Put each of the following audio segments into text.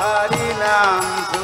હરિ નામ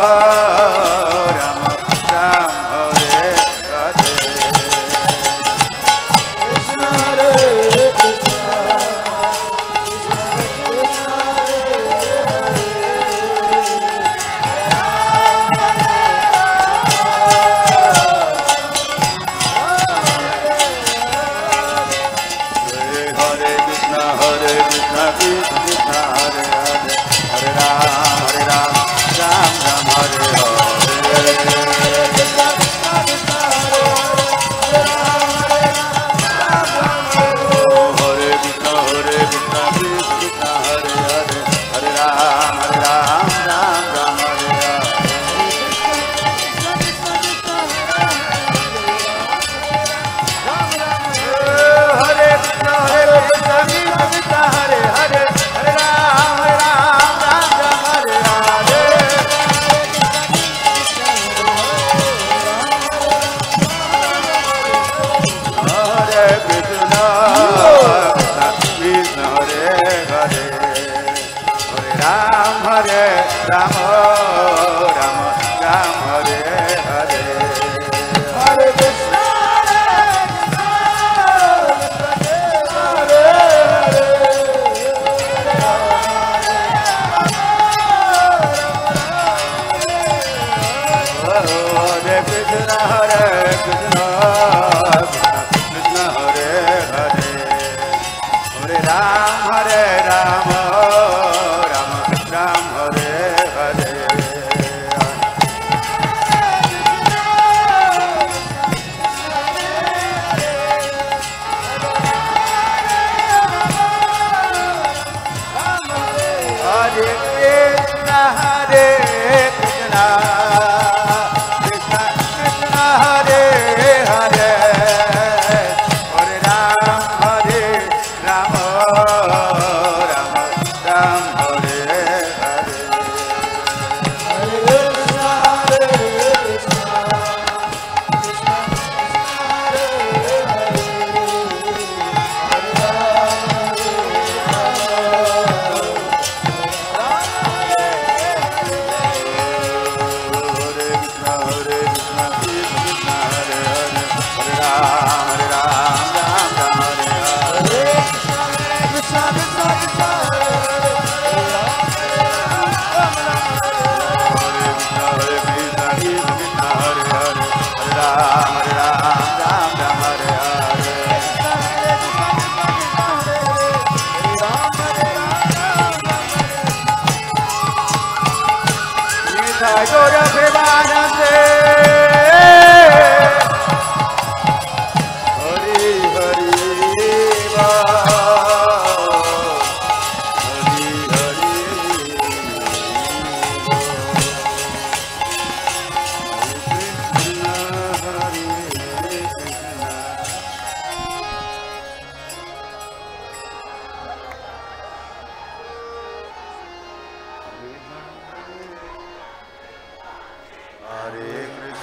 아.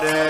Hare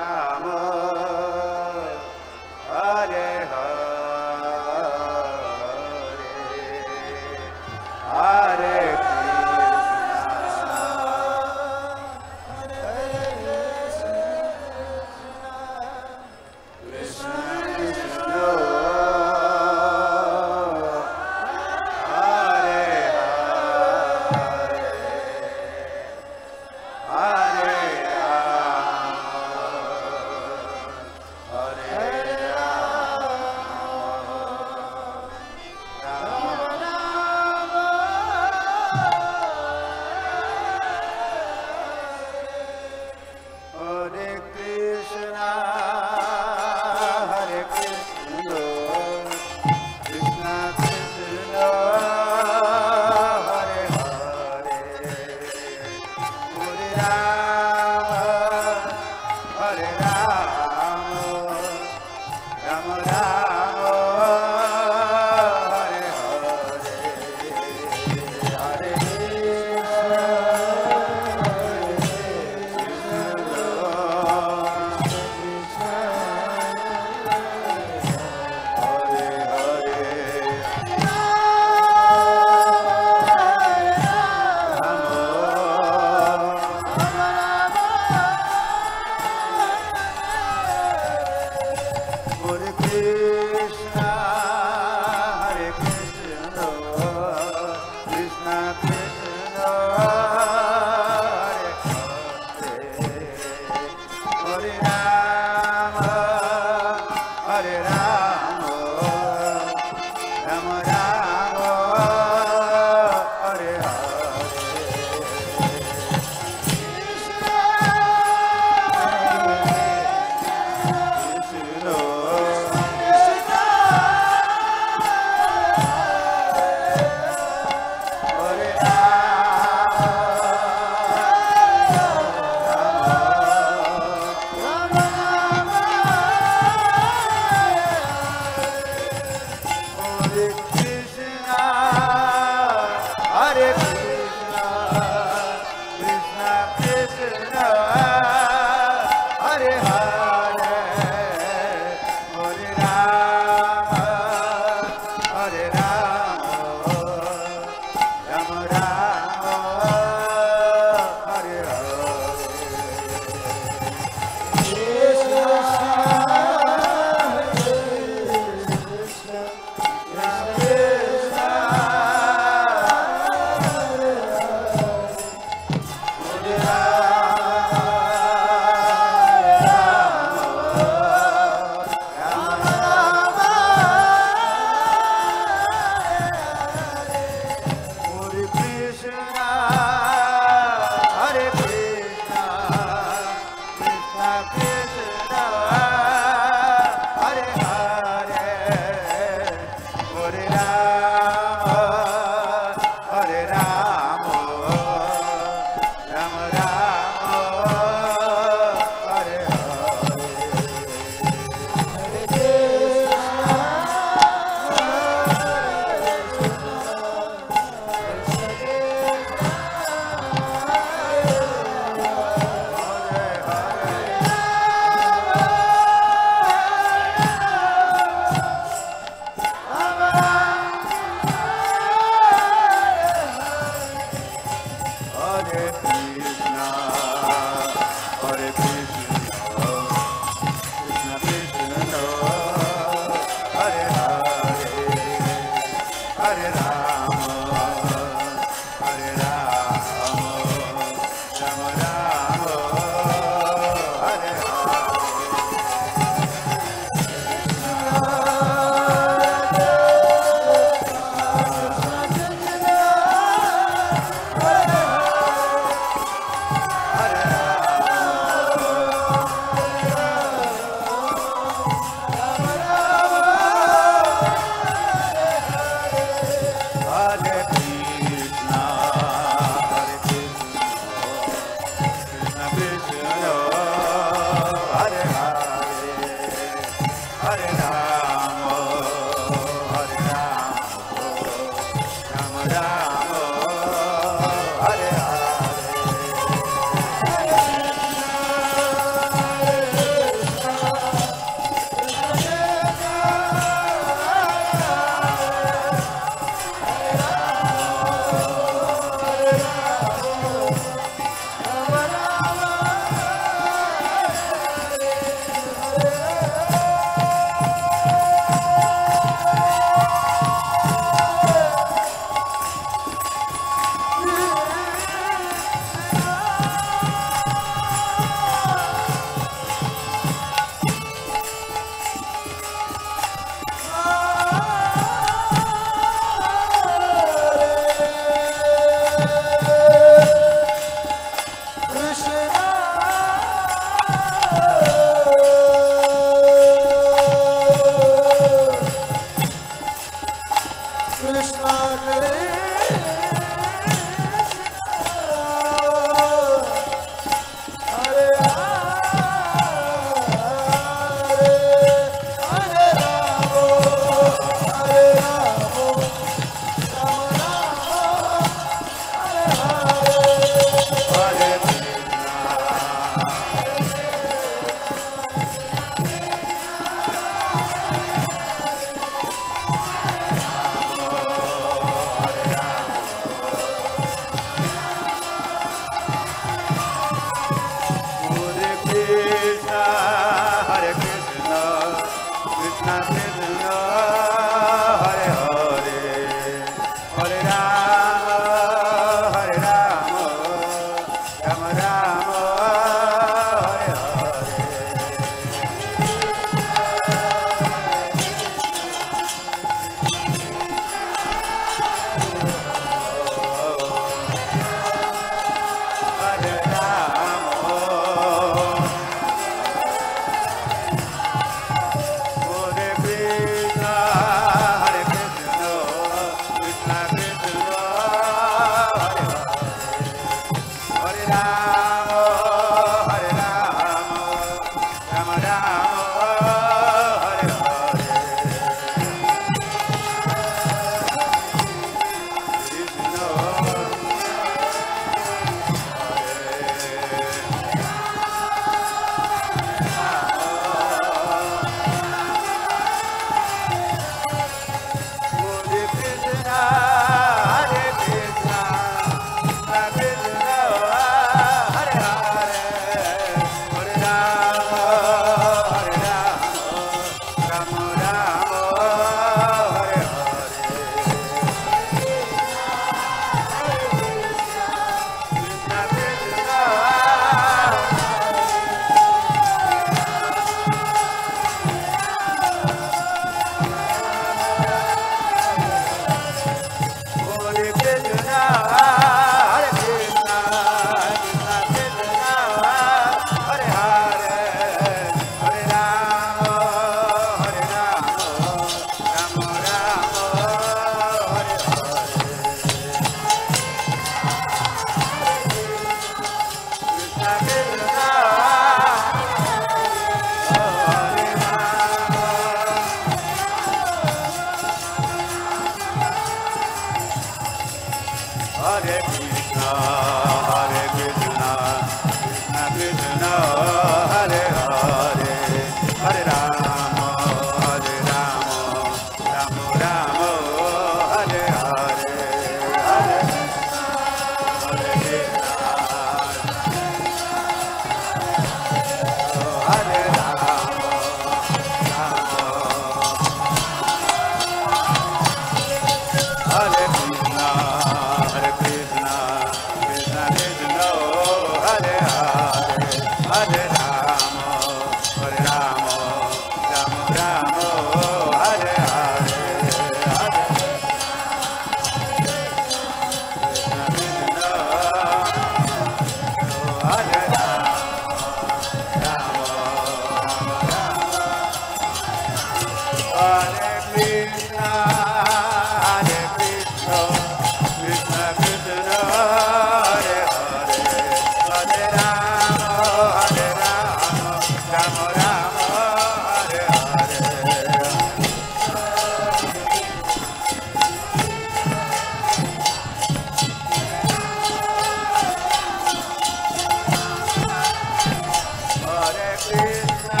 Krishna,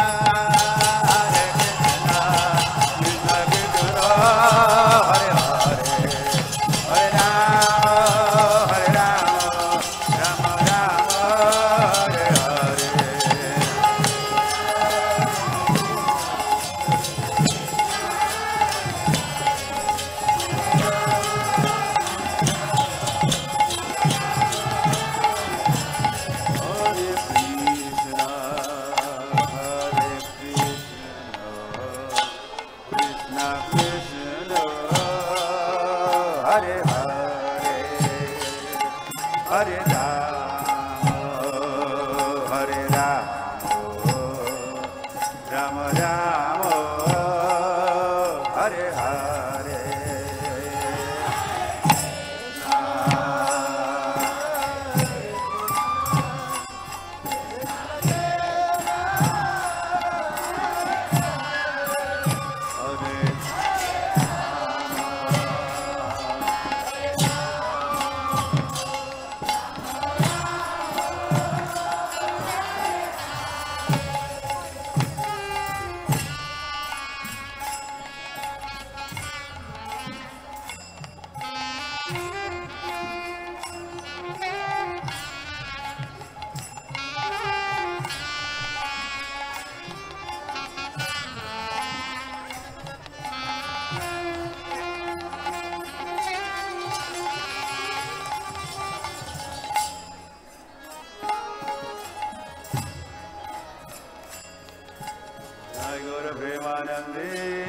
para.